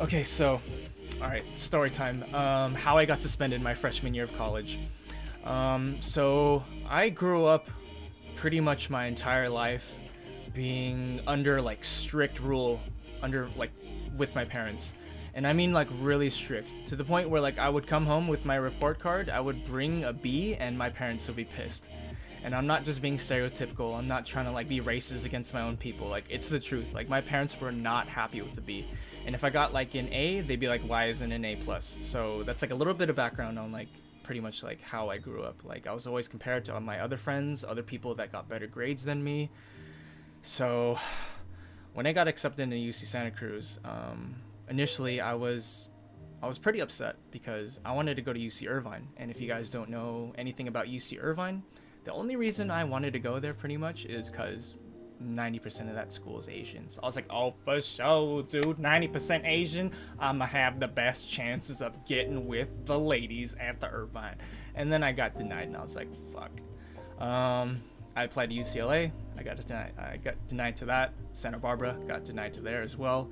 Okay, so, all right, story time. Um, how I got suspended my freshman year of college. Um, so I grew up pretty much my entire life being under like strict rule, under like with my parents. And I mean like really strict to the point where like I would come home with my report card, I would bring a B and my parents would be pissed. And I'm not just being stereotypical. I'm not trying to like be racist against my own people. Like it's the truth. Like my parents were not happy with the B. And if I got like an A, they'd be like, "Why isn't an A plus?" So that's like a little bit of background on like pretty much like how I grew up. Like I was always compared to my other friends, other people that got better grades than me. So when I got accepted into UC Santa Cruz, um, initially I was I was pretty upset because I wanted to go to UC Irvine. And if you guys don't know anything about UC Irvine, the only reason I wanted to go there pretty much is because 90% of that school is Asian. So I was like, oh, for sure, dude. 90% Asian. I'm going to have the best chances of getting with the ladies at the Irvine. And then I got denied, and I was like, fuck. Um, I applied to UCLA. I got denied. I got denied to that. Santa Barbara got denied to there as well.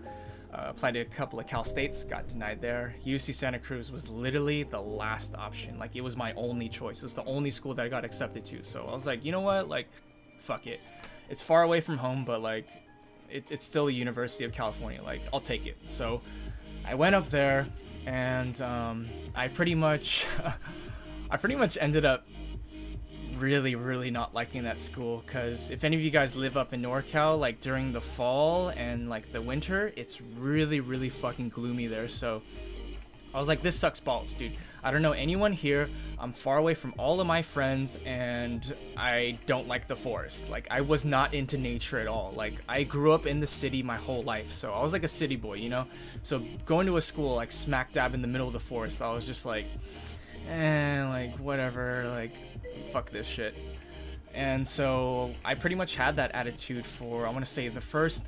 Uh, applied to a couple of Cal States, got denied there. UC Santa Cruz was literally the last option. Like it was my only choice. It was the only school that I got accepted to. So I was like, you know what? Like, fuck it. It's far away from home, but like, it, it's still the University of California. Like, I'll take it. So I went up there, and um, I pretty much, I pretty much ended up really, really not liking that school because if any of you guys live up in NorCal, like during the fall and like the winter, it's really, really fucking gloomy there. So I was like, this sucks balls, dude. I don't know anyone here. I'm far away from all of my friends and I don't like the forest. Like, I was not into nature at all. Like, I grew up in the city my whole life. So I was like a city boy, you know? So going to a school like smack dab in the middle of the forest, I was just like, eh, like, whatever. Like, fuck this shit. And so I pretty much had that attitude for I want to say the first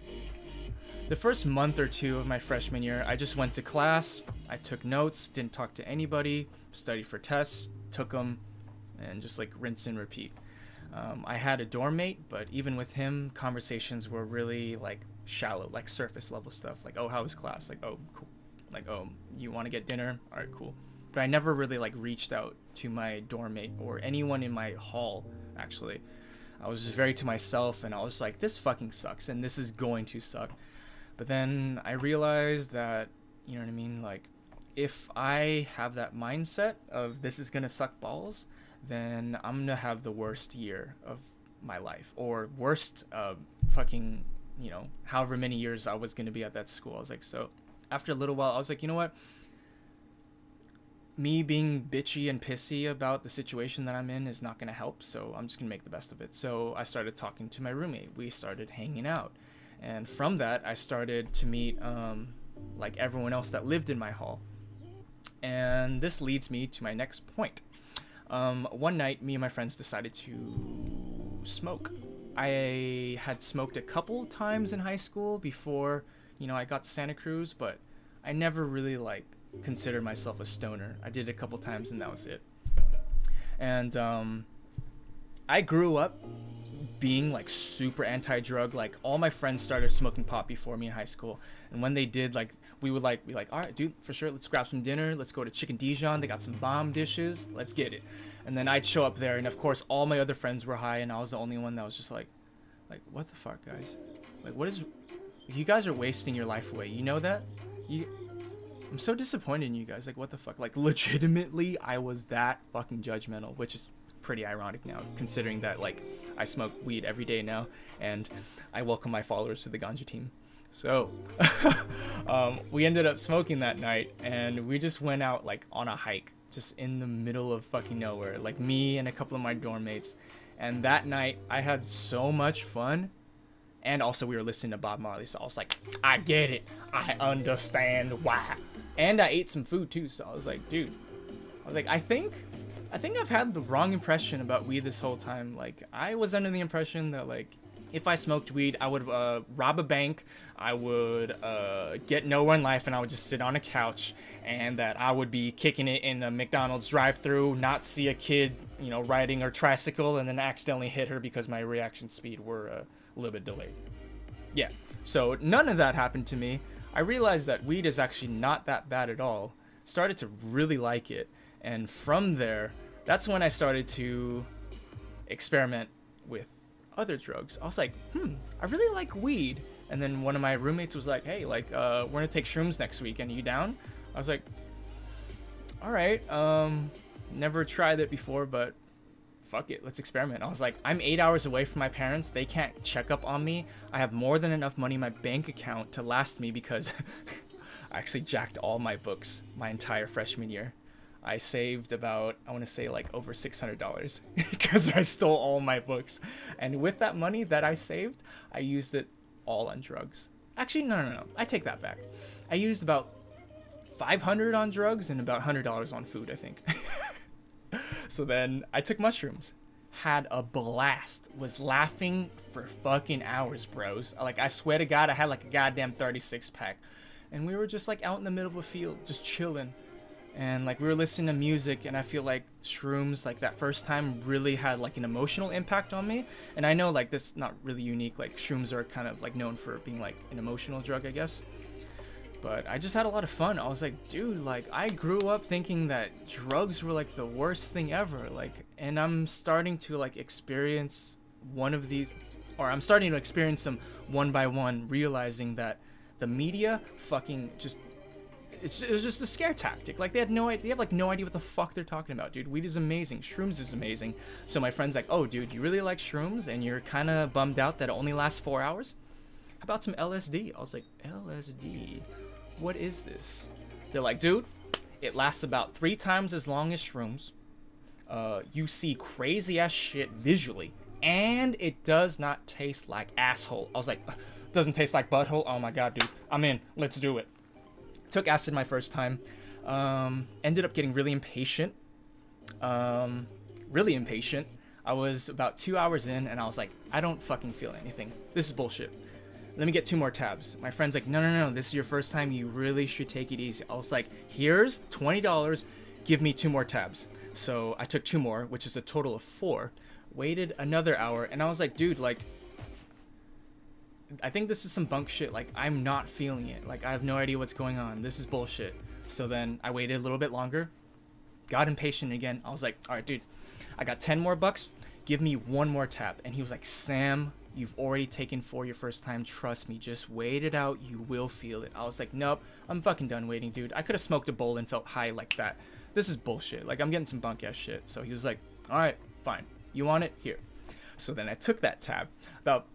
the first month or two of my freshman year. I just went to class, I took notes, didn't talk to anybody, studied for tests, took them, and just like rinse and repeat. Um, I had a dorm mate, but even with him, conversations were really like shallow, like surface level stuff. Like, oh, how was class? Like, oh, cool. Like, oh, you want to get dinner? All right, cool but I never really like reached out to my dorm mate or anyone in my hall actually. I was just very to myself and I was like this fucking sucks and this is going to suck. But then I realized that you know what I mean like if I have that mindset of this is going to suck balls, then I'm going to have the worst year of my life or worst uh, fucking, you know, however many years I was going to be at that school. I was like so after a little while I was like, you know what? me being bitchy and pissy about the situation that I'm in is not going to help. So I'm just going to make the best of it. So I started talking to my roommate. We started hanging out. And from that, I started to meet um, like everyone else that lived in my hall. And this leads me to my next point. Um, one night, me and my friends decided to smoke. I had smoked a couple times in high school before, you know, I got to Santa Cruz, but I never really like considered myself a stoner. I did it a couple times and that was it. And um, I grew up being like super anti-drug. Like all my friends started smoking pot before me in high school, and when they did, like we would like be like, all right, dude, for sure, let's grab some dinner. Let's go to Chicken Dijon. They got some bomb dishes. Let's get it. And then I'd show up there, and of course, all my other friends were high, and I was the only one that was just like, like what the fuck, guys? Like what is? You guys are wasting your life away. You know that? You I'm so disappointed in you guys. Like, what the fuck? Like, legitimately, I was that fucking judgmental, which is pretty ironic now, considering that, like, I smoke weed every day now, and I welcome my followers to the ganja team. So, um, we ended up smoking that night, and we just went out, like, on a hike, just in the middle of fucking nowhere. Like, me and a couple of my dorm mates. And that night, I had so much fun and also we were listening to Bob Marley, so I was like, I get it, I understand why. And I ate some food too, so I was like, dude, I was like, I think, I think I've had the wrong impression about weed this whole time. Like, I was under the impression that like, if I smoked weed, I would uh, rob a bank, I would uh, get nowhere in life, and I would just sit on a couch, and that I would be kicking it in a McDonald's drive-through, not see a kid, you know, riding her tricycle, and then accidentally hit her because my reaction speed were. Uh, a little bit delayed. Yeah. So none of that happened to me. I realized that weed is actually not that bad at all. Started to really like it, and from there, that's when I started to experiment with other drugs. I was like, hmm, I really like weed. And then one of my roommates was like, hey, like, uh, we're gonna take shrooms next week. And you down? I was like, all right. Um, never tried it before, but fuck it, let's experiment. I was like, I'm eight hours away from my parents. They can't check up on me. I have more than enough money in my bank account to last me because I actually jacked all my books my entire freshman year. I saved about, I want to say like over $600 because I stole all my books. And with that money that I saved, I used it all on drugs. Actually, no, no, no. I take that back. I used about 500 on drugs and about $100 on food, I think. so then I took mushrooms. Had a blast. Was laughing for fucking hours, bros. Like I swear to God, I had like a goddamn 36 pack, and we were just like out in the middle of a field, just chilling, and like we were listening to music, and I feel like shrooms, like that first time, really had like an emotional impact on me. And I know like this not really unique. Like shrooms are kind of like known for being like an emotional drug, I guess but I just had a lot of fun. I was like, dude, like I grew up thinking that drugs were like the worst thing ever. Like and I'm starting to like experience one of these or I'm starting to experience them one by one realizing that the media fucking just it's, it was just a scare tactic. Like they had no they have like no idea what the fuck they're talking about, dude. Weed is amazing, shrooms is amazing. So my friend's like, "Oh, dude, you really like shrooms, and you're kind of bummed out that it only lasts four hours? How about some LSD?" I was like, "LSD? what is this? They're like, dude, it lasts about three times as long as shrooms. Uh, you see crazy ass shit visually, and it does not taste like asshole. I was like, doesn't taste like butthole. Oh my god, dude, I'm in. Let's do it. Took acid my first time. Um, ended up getting really impatient. Um, really impatient. I was about two hours in, and I was like, I don't fucking feel anything. This is bullshit let me get two more tabs. My friend's like, no, no, no, this is your first time. You really should take it easy. I was like, here's $20. Give me two more tabs. So I took two more, which is a total of four. Waited another hour, and I was like, dude, like, I think this is some bunk shit. Like, I'm not feeling it. Like, I have no idea what's going on. This is bullshit. So then I waited a little bit longer, got impatient again. I was like, all right, dude, I got 10 more bucks. Give me one more tab. And he was like, Sam, You've already taken for your first time. Trust me. Just wait it out. You will feel it. I was like, nope. I'm fucking done waiting, dude. I could have smoked a bowl and felt high like that. This is bullshit. Like, I'm getting some bunk ass shit. So he was like, all right, fine. You want it? Here. So then I took that tab. About,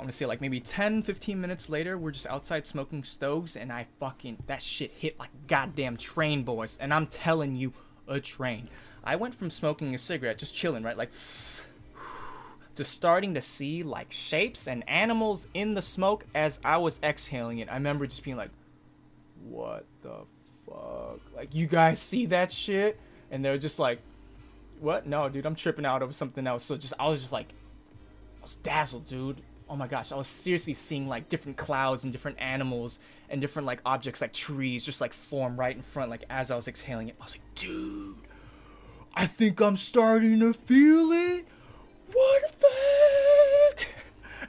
I want to say like maybe 10, 15 minutes later, we're just outside smoking stoves, and I fucking, that shit hit like goddamn train, boys. And I'm telling you, a train. I went from smoking a cigarette, just chilling, right? Like, to starting to see like shapes and animals in the smoke as I was exhaling it. I remember just being like, what the fuck? Like, you guys see that shit? And they're just like, what? No, dude, I'm tripping out over something else. So just, I was just like, I was dazzled, dude. Oh my gosh, I was seriously seeing like different clouds and different animals and different like objects like trees just like form right in front, like as I was exhaling it. I was like, dude, I think I'm starting to feel it what the fuck?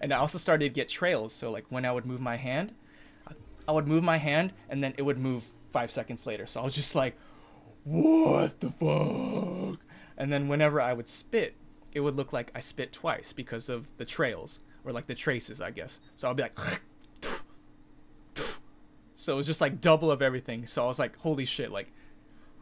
And I also started to get trails. So like when I would move my hand, I would move my hand and then it would move five seconds later. So I was just like, what the fuck? And then whenever I would spit, it would look like I spit twice because of the trails or like the traces, I guess. So I'll be like, so it was just like double of everything. So I was like, holy shit, like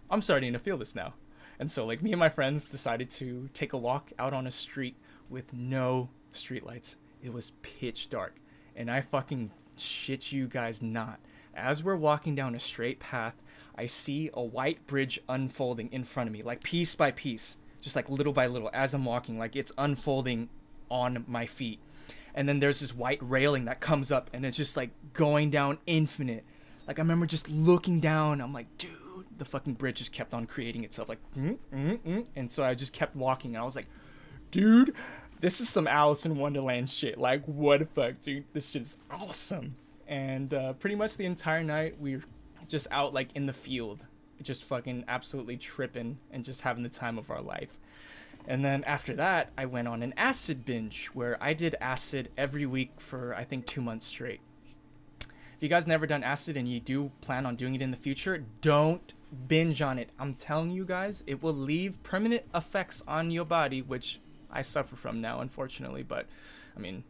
I'm starting to feel this now. And so like me and my friends decided to take a walk out on a street with no streetlights. It was pitch dark. And I fucking shit you guys not. As we're walking down a straight path, I see a white bridge unfolding in front of me, like piece by piece, just like little by little as I'm walking, like it's unfolding on my feet. And then there's this white railing that comes up and it's just like going down infinite. Like I remember just looking down, I'm like, dude, the fucking bridge just kept on creating itself, like, mm, mm, mm. and so I just kept walking, and I was like, dude, this is some Alice in Wonderland shit. Like, what the fuck, dude? This shit is awesome. And uh, pretty much the entire night, we were just out, like, in the field, just fucking absolutely tripping and just having the time of our life. And then after that, I went on an acid binge where I did acid every week for, I think, two months straight. if you guys never done acid and you do plan on doing it in the future, don't binge on it. I'm telling you guys, it will leave permanent effects on your body, which I suffer from now, unfortunately. But I mean,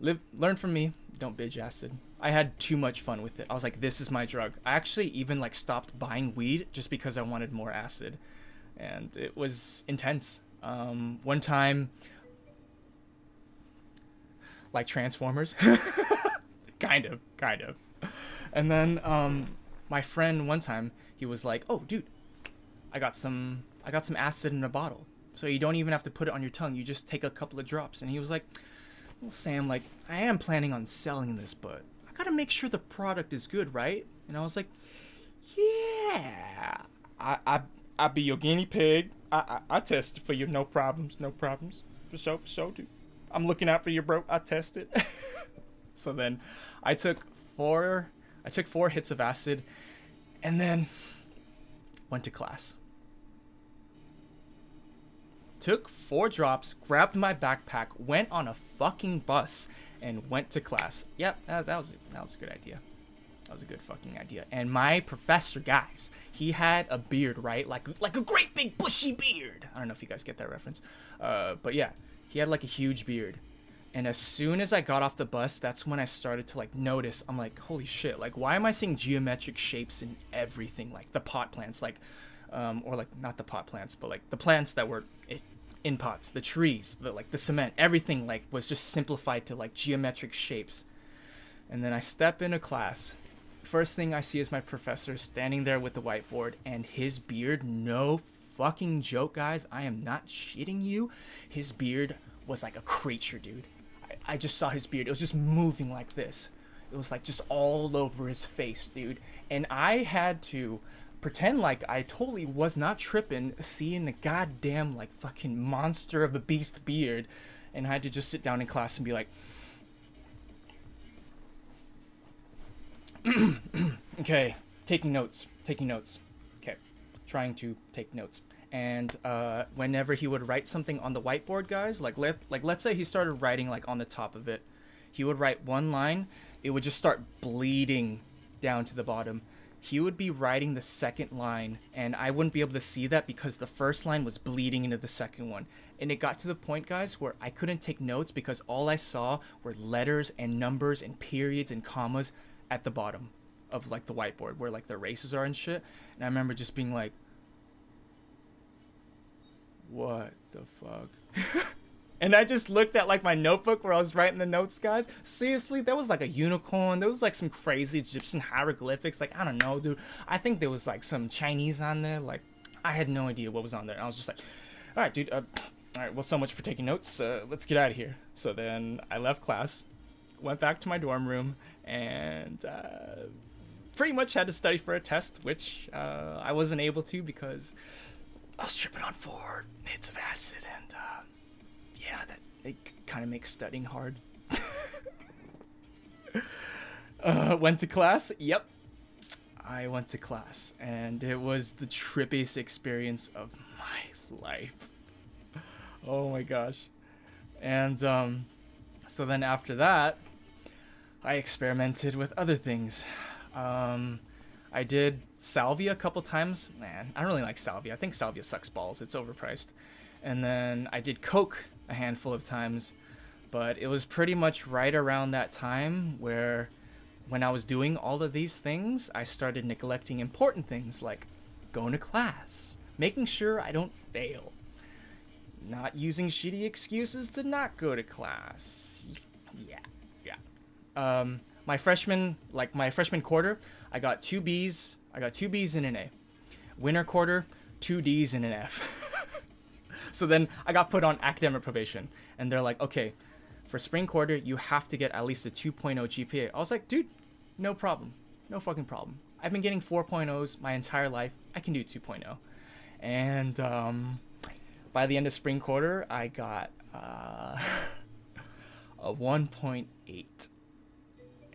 live, learn from me. Don't binge acid. I had too much fun with it. I was like, this is my drug. I actually even like stopped buying weed just because I wanted more acid, and it was intense. Um, one time, like Transformers, kind of, kind of. And then um, my friend one time he was like, "Oh, dude, I got some I got some acid in a bottle, so you don't even have to put it on your tongue. You just take a couple of drops." And he was like, "Well, Sam, like I am planning on selling this, but I gotta make sure the product is good, right?" And I was like, "Yeah, I I I be your guinea pig. I I, test for you, no problems, no problems. For so for so, dude. I'm looking out for you, bro. I tested." so then, I took four I took four hits of acid and then went to class. Took four drops, grabbed my backpack, went on a fucking bus, and went to class. Yep, that, that was that was a good idea. That was a good fucking idea. And my professor, guys, he had a beard, right? Like like a great big bushy beard. I don't know if you guys get that reference, uh, but yeah, he had like a huge beard. And as soon as I got off the bus, that's when I started to like notice. I'm like, holy shit! Like, why am I seeing geometric shapes in everything? Like the pot plants, like, um, or like not the pot plants, but like the plants that were in pots, the trees, the like the cement, everything like was just simplified to like geometric shapes. And then I step into class. First thing I see is my professor standing there with the whiteboard and his beard. No fucking joke, guys. I am not shitting you. His beard was like a creature, dude I just saw his beard. It was just moving like this. It was like just all over his face, dude. And I had to pretend like I totally was not tripping, seeing the goddamn like fucking monster of a beast beard, and I had to just sit down in class and be like, okay, taking notes, taking notes. Okay, trying to take notes and uh, whenever he would write something on the whiteboard, guys, like let like let's say he started writing like on the top of it, he would write one line, it would just start bleeding down to the bottom. He would be writing the second line, and I wouldn't be able to see that because the first line was bleeding into the second one. And it got to the point, guys, where I couldn't take notes because all I saw were letters and numbers and periods and commas at the bottom of like the whiteboard where like the races are and shit. And I remember just being like, what the fuck? and I just looked at like my notebook where I was writing the notes, guys. Seriously, there was like a unicorn. There was like some crazy Egyptian hieroglyphics. Like, I don't know, dude. I think there was like some Chinese on there. Like, I had no idea what was on there. I was just like, all right, dude. Uh, all right, well, so much for taking notes. Uh, let's get out of here. So then I left class, went back to my dorm room, and uh, pretty much had to study for a test, which uh, I wasn't able to because I was tripping on four hits of acid, and uh, yeah, that it kind of makes studying hard. uh, went to class. Yep, I went to class, and it was the trippiest experience of my life. Oh my gosh! And um, so then after that, I experimented with other things. Um, I did salvia a couple times. Man, I don't really like salvia. I think salvia sucks balls. It's overpriced. And then I did coke a handful of times, but it was pretty much right around that time where when I was doing all of these things, I started neglecting important things like going to class, making sure I don't fail, not using shitty excuses to not go to class. Yeah. Um, my freshman, like my freshman quarter, I got two B's. I got two B's and an A. Winter quarter, two D's and an F. so then I got put on academic probation, and they're like, okay, for spring quarter you have to get at least a 2.0 GPA. I was like, dude, no problem, no fucking problem. I've been getting 4.0s my entire life. I can do 2.0. And um, by the end of spring quarter, I got uh, a 1.8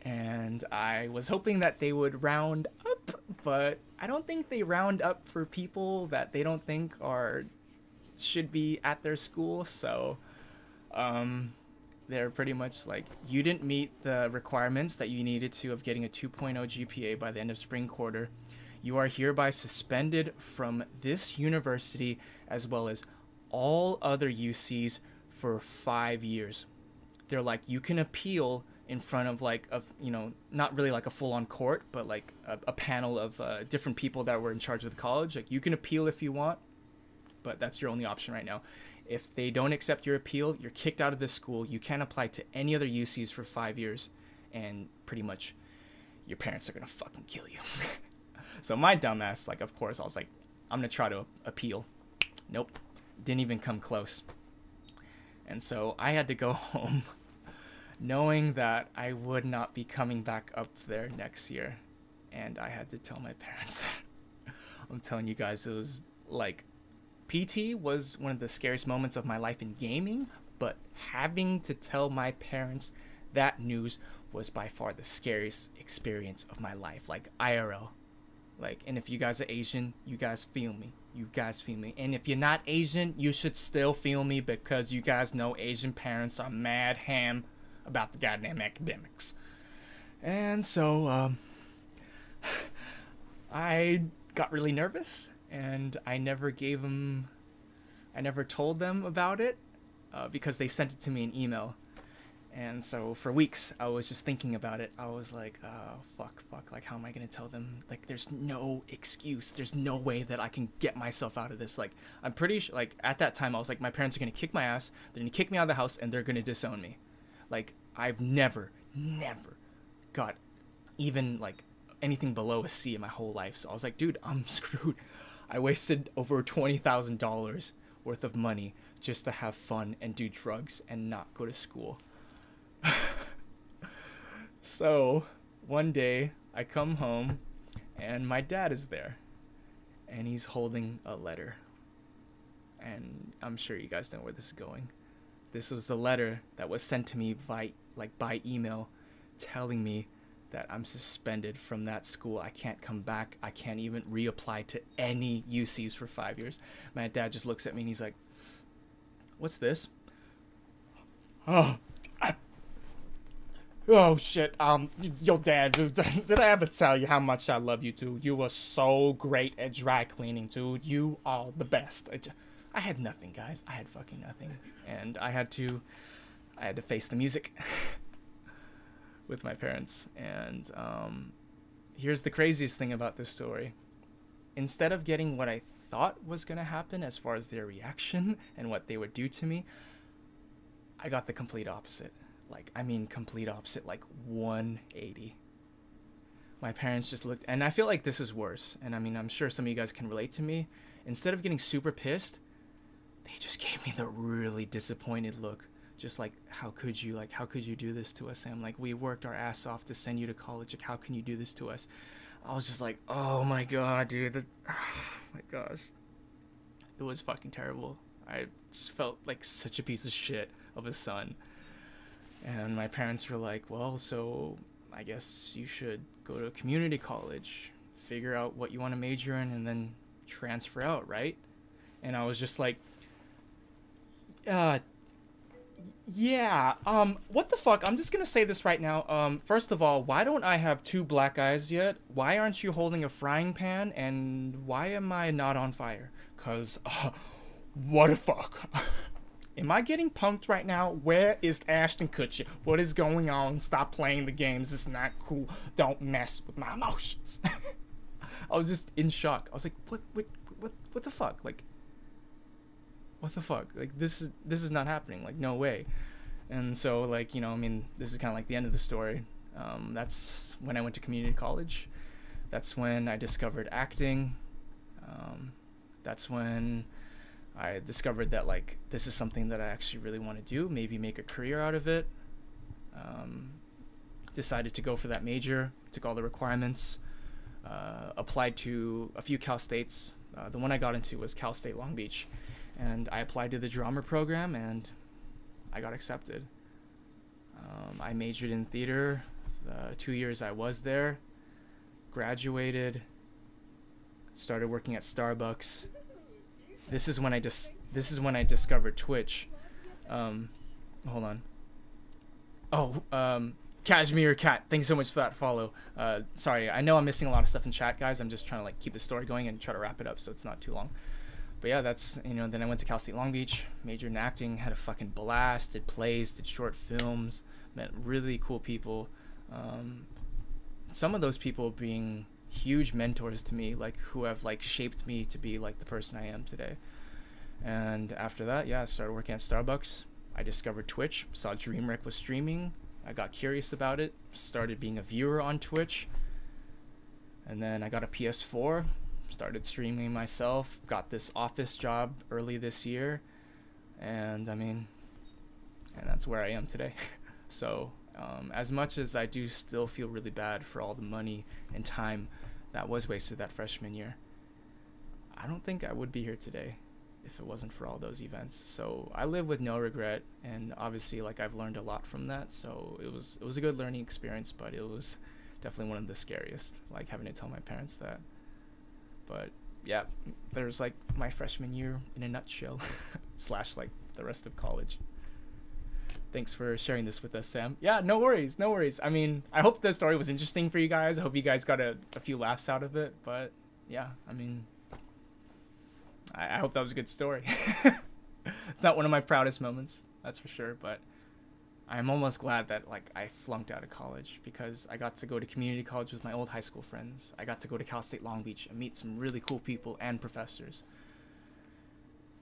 and I was hoping that they would round up, but I don't think they round up for people that they don't think are should be at their school. So, um, they're pretty much like you didn't meet the requirements that you needed to of getting a 2.0 GPA by the end of spring quarter. You are hereby suspended from this university as well as all other UCs for five years. They're like, you can appeal in front of like of you know not really like a full on court, but like a, a panel of uh, different people that were in charge of the college. Like you can appeal if you want, but that's your only option right now. If they don't accept your appeal, you're kicked out of this school. You can't apply to any other UCs for five years, and pretty much your parents are gonna fucking kill you. so my dumbass, like, of course, I was like, I'm gonna try to appeal. Nope, didn't even come close. And so I had to go home knowing that I would not be coming back up there next year. And I had to tell my parents that. I'm telling you guys, it was like PT was one of the scariest moments of my life in gaming, but having to tell my parents that news was by far the scariest experience of my life, like IRL. Like, and if you guys are Asian, you guys feel me. You guys feel me. And if you're not Asian, you should still feel me because you guys know Asian parents are mad ham about the goddamn academics. And so, um, I got really nervous and I never gave them, I never told them about it uh, because they sent it to me in email. And so for weeks, I was just thinking about it. I was like, oh, fuck, fuck. Like, how am I going to tell them? Like, there's no excuse. There's no way that I can get myself out of this. Like, I'm pretty sure, like, at that time, I was like, my parents are going to kick my ass. They're going to kick me out of the house and they're going to disown me. Like, I've never, never got even, like, anything below a C in my whole life. So I was like, dude, I'm screwed. I wasted over $20,000 worth of money just to have fun and do drugs and not go to school. so, one day I come home and my dad is there and he's holding a letter. And I'm sure you guys know where this is going. This was the letter that was sent to me by like by email telling me that I'm suspended from that school. I can't come back. I can't even reapply to any UCs for five years. My dad just looks at me and he's like, What's this? Oh, I, oh shit. Um, yo, dad, dude, did I ever tell you how much I love you, dude? You were so great at dry cleaning, dude. You are the best. I, I had nothing, guys. I had fucking nothing, and I had to, I had to face the music. with my parents. And um, here's the craziest thing about this story instead of getting what I thought was going to happen as far as their reaction and what they would do to me, I got the complete opposite. Like, I mean, complete opposite, like 180. My parents just looked, and I feel like this is worse. And I mean, I'm sure some of you guys can relate to me. Instead of getting super pissed, they just gave me the really disappointed look just like how could you like how could you do this to us sam? Like we worked our ass off to send you to college. Like how can you do this to us? I was just like oh my god dude oh my gosh. It was fucking terrible. I just felt like such a piece of shit of a son. And my parents were like well so i guess you should go to a community college figure out what you want to major in and then transfer out right? And i was just like uh yeah. Um. What the fuck? I'm just gonna say this right now. Um. First of all, why don't I have two black eyes yet? Why aren't you holding a frying pan? And why am I not on fire? Cause, uh, what the fuck? am I getting punked right now? Where is Ashton Kutcher? What is going on? Stop playing the games. It's not cool. Don't mess with my emotions. I was just in shock. I was like, what? What? What? What the fuck? Like, what the fuck? Like this is this is not happening. Like no way. And so like you know I mean this is kind of like the end of the story. Um, that's when I went to community college. That's when I discovered acting. Um, that's when I discovered that like this is something that I actually really want to do. Maybe make a career out of it. Um, decided to go for that major. Took all the requirements. Uh, applied to a few Cal States. Uh, the one I got into was Cal State Long Beach and I applied to the drama program and I got accepted. Um, I majored in theater. The two years I was there, graduated, started working at Starbucks. This is when I dis- this is when I discovered Twitch. Um, hold on. Oh, um, Cashmere Cat, thanks so much for that follow. Uh, sorry, I know I'm missing a lot of stuff in chat, guys. I'm just trying to like keep the story going and try to wrap it up so it's not too long. But yeah, that's you know. Then I went to Cal State Long Beach, majored in acting, had a fucking blast. Did plays, did short films, met really cool people. Um, some of those people being huge mentors to me, like who have like shaped me to be like the person I am today. And after that, yeah, I started working at Starbucks. I discovered Twitch, saw DreamWreck was streaming. I got curious about it, started being a viewer on Twitch. And then I got a PS4, started streaming myself, got this office job early this year. And I mean, and that's where I am today. so, um, as much as I do still feel really bad for all the money and time that was wasted that freshman year, I don't think I would be here today if it wasn't for all those events. So I live with no regret, and obviously, like I've learned a lot from that. So it was it was a good learning experience, but it was definitely one of the scariest, like having to tell my parents that. But yeah, there's like my freshman year in a nutshell, slash like the rest of college. Thanks for sharing this with us, Sam. Yeah, no worries, no worries. I mean, I hope the story was interesting for you guys. I hope you guys got a, a few laughs out of it. But yeah, I mean, I, I hope that was a good story. it's not one of my proudest moments, that's for sure, but I'm almost glad that like I flunked out of college because I got to go to community college with my old high school friends. I got to go to Cal State Long Beach and meet some really cool people and professors.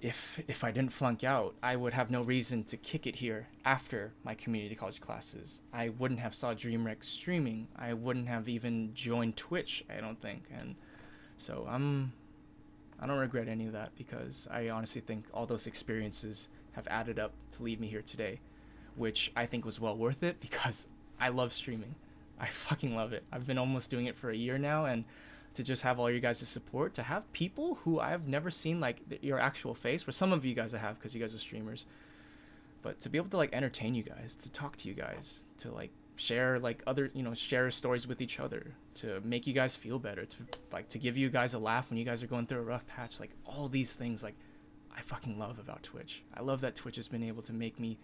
If if I didn't flunk out, I would have no reason to kick it here after my community college classes. I wouldn't have saw DreamWreck streaming. I wouldn't have even joined Twitch, I don't think. And so I'm I don't regret any of that because I honestly think all those experiences have added up to lead me here today, which I think was well worth it because I love streaming. I fucking love it. I've been almost doing it for a year now and to just have all you guys' support, to have people who I've never seen like your actual face, for some of you guys I have because you guys are streamers, but to be able to like entertain you guys, to talk to you guys, to like share like other you know share stories with each other to make you guys feel better to like to give you guys a laugh when you guys are going through a rough patch like all these things like i fucking love about twitch i love that twitch has been able to make me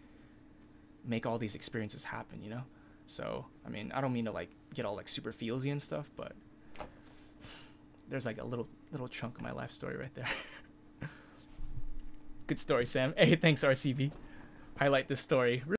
make all these experiences happen you know? So i mean i don't mean to like get all like super feelsy and stuff but there's like a little little chunk of my life story right there. Good story sam. Hey thanks RCV. highlight this story